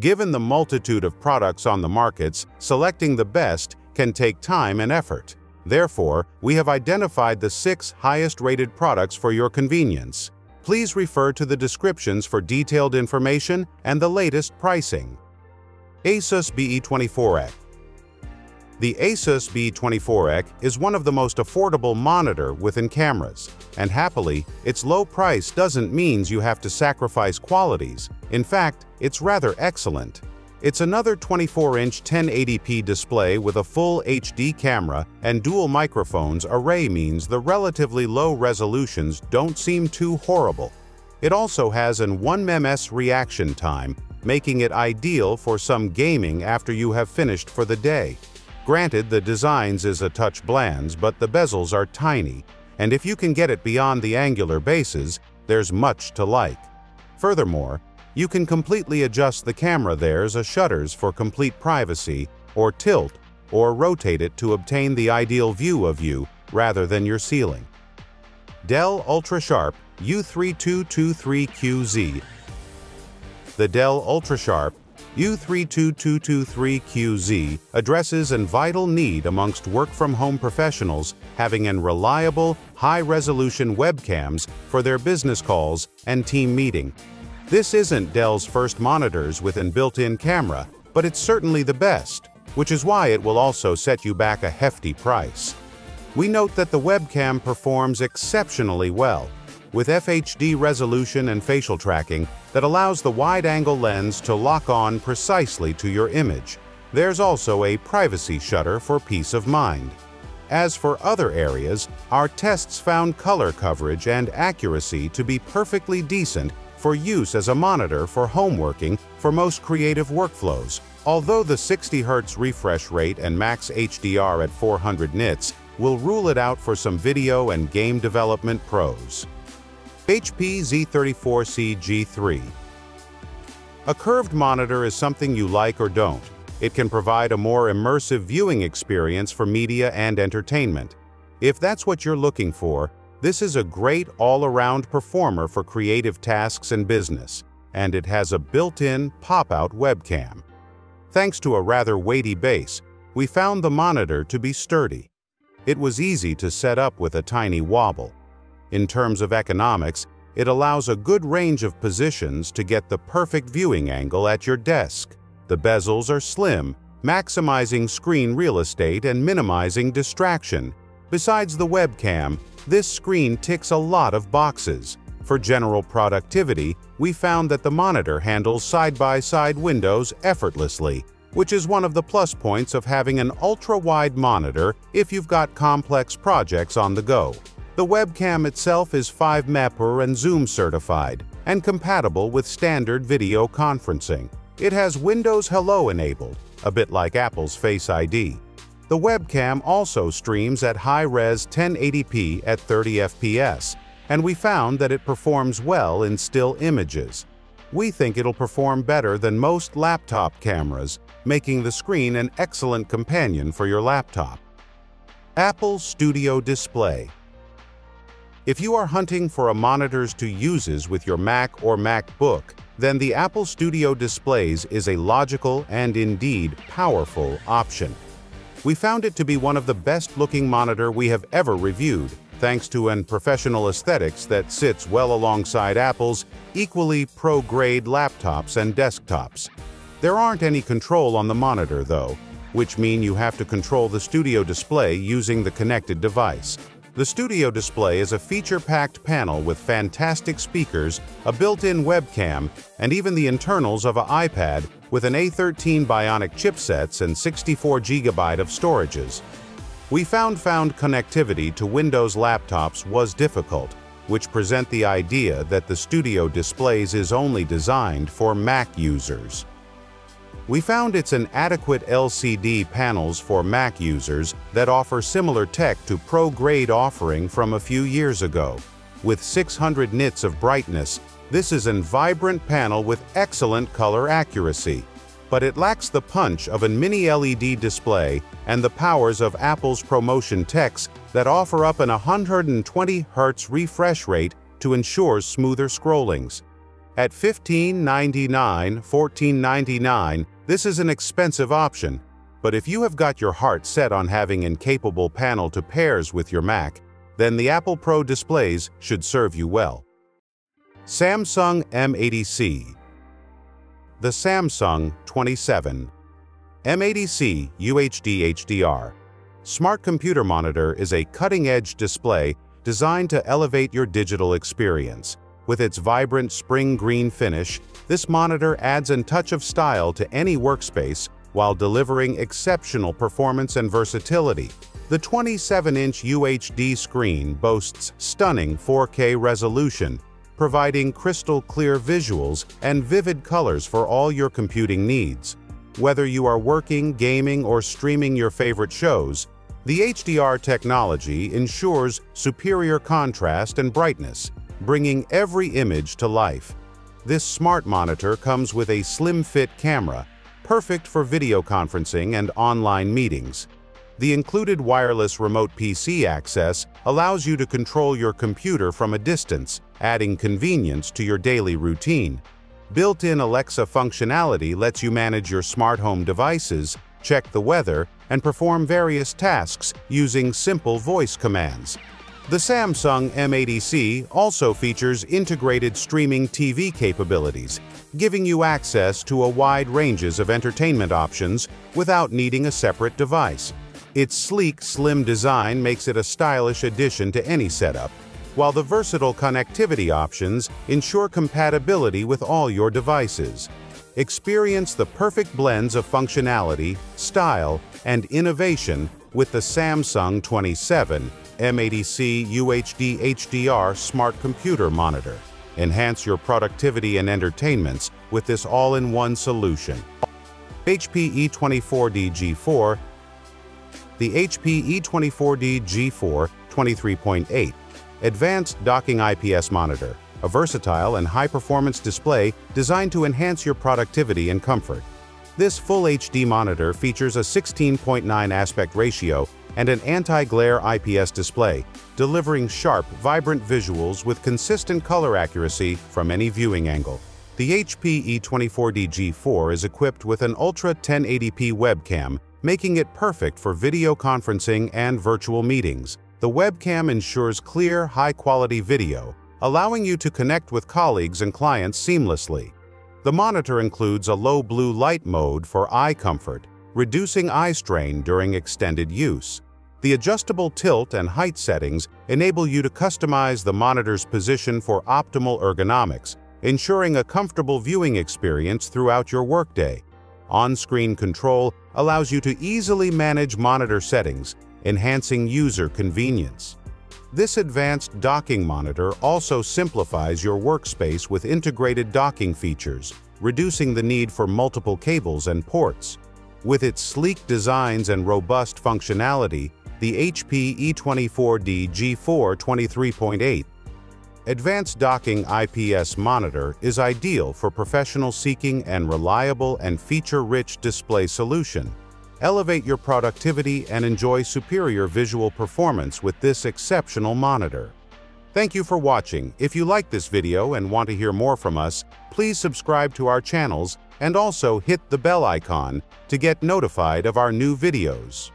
Given the multitude of products on the markets, selecting the best can take time and effort. Therefore, we have identified the six highest-rated products for your convenience. Please refer to the descriptions for detailed information and the latest pricing. ASUS BE24EQK The ASUS BE24EQK is one of the most affordable monitor within cameras, and happily, its low price doesn't mean you have to sacrifice qualities. In fact, it's rather excellent. It's another 24-inch 1080p display with a full HD camera and dual microphones array means the relatively low resolutions don't seem too horrible. It also has an 1 ms reaction time, making it ideal for some gaming after you have finished for the day. Granted, the designs is a touch bland, but the bezels are tiny, and if you can get it beyond the angular bases, there's much to like. Furthermore, you can completely adjust the camera there's a shutters for complete privacy, or tilt, or rotate it to obtain the ideal view of you rather than your ceiling. Dell UltraSharp U3223QZ The Dell UltraSharp U3223QZ addresses a vital need amongst work-from-home professionals having an reliable, high-resolution webcams for their business calls and team meeting. This isn't Dell's first monitors with an built-in camera, but it's certainly the best, which is why it will also set you back a hefty price. We note that the webcam performs exceptionally well, with FHD resolution and facial tracking that allows the wide-angle lens to lock on precisely to your image. There's also a privacy shutter for peace of mind. As for other areas, our tests found color coverage and accuracy to be perfectly decent for use as a monitor for home working for most creative workflows. Although the 60 Hz refresh rate and max HDR at 400 nits will rule it out for some video and game development pros. HP Z34C G3 A curved monitor is something you like or don't. It can provide a more immersive viewing experience for media and entertainment. If that's what you're looking for, this is a great all-around performer for creative tasks and business, and it has a built-in pop-out webcam. Thanks to a rather weighty base, we found the monitor to be sturdy. It was easy to set up with a tiny wobble. In terms of ergonomics, it allows a good range of positions to get the perfect viewing angle at your desk. The bezels are slim, maximizing screen real estate and minimizing distraction. Besides the webcam, this screen ticks a lot of boxes. For general productivity, we found that the monitor handles side-by-side -side windows effortlessly, which is one of the plus points of having an ultra-wide monitor if you've got complex projects on the go. The webcam itself is 5MP and Zoom certified and compatible with standard video conferencing. It has Windows Hello enabled, a bit like Apple's Face ID. The webcam also streams at high-res 1080p at 30 fps, and we found that it performs well in still images. We think it'll perform better than most laptop cameras, making the screen an excellent companion for your laptop. Apple Studio Display If you are hunting for a monitors to uses with your Mac or MacBook, then the Apple Studio Displays is a logical and indeed powerful option. We found it to be one of the best-looking monitor we have ever reviewed, thanks to an professional aesthetics that sits well alongside Apple's equally pro-grade laptops and desktops. There aren't any control on the monitor, though, which mean you have to control the studio display using the connected device. The studio display is a feature-packed panel with fantastic speakers, a built-in webcam, and even the internals of an iPad with an A13 Bionic chipsets and 64 GB of storages. We found found connectivity to Windows laptops was difficult, which present the idea that the studio displays is only designed for Mac users. We found it's an adequate LCD panels for Mac users that offer similar tech to pro-grade offering from a few years ago. With 600 nits of brightness, this is an vibrant panel with excellent color accuracy. But it lacks the punch of a mini LED display and the powers of Apple's ProMotion techs that offer up an 120 Hz refresh rate to ensure smoother scrollings. At $15.99, $14.99, this is an expensive option, but if you have got your heart set on having an incapable panel to pairs with your Mac, then the Apple Pro displays should serve you well. Samsung M80C The Samsung 27 M80C UHD HDR Smart Computer Monitor is a cutting-edge display designed to elevate your digital experience. With its vibrant spring green finish, this monitor adds a touch of style to any workspace while delivering exceptional performance and versatility. The 27-inch UHD screen boasts stunning 4K resolution, providing crystal clear visuals and vivid colors for all your computing needs. Whether you are working, gaming, or streaming your favorite shows, the HDR technology ensures superior contrast and brightness, bringing every image to life. This smart monitor comes with a slim-fit camera, perfect for video conferencing and online meetings. The included wireless remote PC access allows you to control your computer from a distance, adding convenience to your daily routine. Built-in Alexa functionality lets you manage your smart home devices, check the weather, and perform various tasks using simple voice commands. The Samsung M80C also features integrated streaming TV capabilities, giving you access to a wide ranges of entertainment options without needing a separate device. Its sleek, slim design makes it a stylish addition to any setup, while the versatile connectivity options ensure compatibility with all your devices. Experience the perfect blends of functionality, style, and innovation with the Samsung 27 M80C UHD HDR Smart Computer Monitor. Enhance your productivity and entertainments with this all-in-one solution. HP E24D G4 The HP E24D G4 23.8 Advanced Docking IPS Monitor a versatile and high-performance display designed to enhance your productivity and comfort. This Full HD monitor features a 16.9 aspect ratio and an anti-glare IPS display, delivering sharp, vibrant visuals with consistent color accuracy from any viewing angle. The HP E24D G4 is equipped with an Ultra 1080p webcam, making it perfect for video conferencing and virtual meetings. The webcam ensures clear, high-quality video, allowing you to connect with colleagues and clients seamlessly. The monitor includes a low blue light mode for eye comfort, reducing eye strain during extended use. The adjustable tilt and height settings enable you to customize the monitor's position for optimal ergonomics, ensuring a comfortable viewing experience throughout your workday. On-screen control allows you to easily manage monitor settings, enhancing user convenience. This advanced docking monitor also simplifies your workspace with integrated docking features, reducing the need for multiple cables and ports. With its sleek designs and robust functionality, the HP E24D G4 23.8 Advanced Docking IPS Monitor is ideal for professionals seeking an reliable and feature-rich display solution. Elevate your productivity and enjoy superior visual performance with this exceptional monitor. Thank you for watching. If you like this video and want to hear more from us, please subscribe to our channels and also hit the bell icon to get notified of our new videos.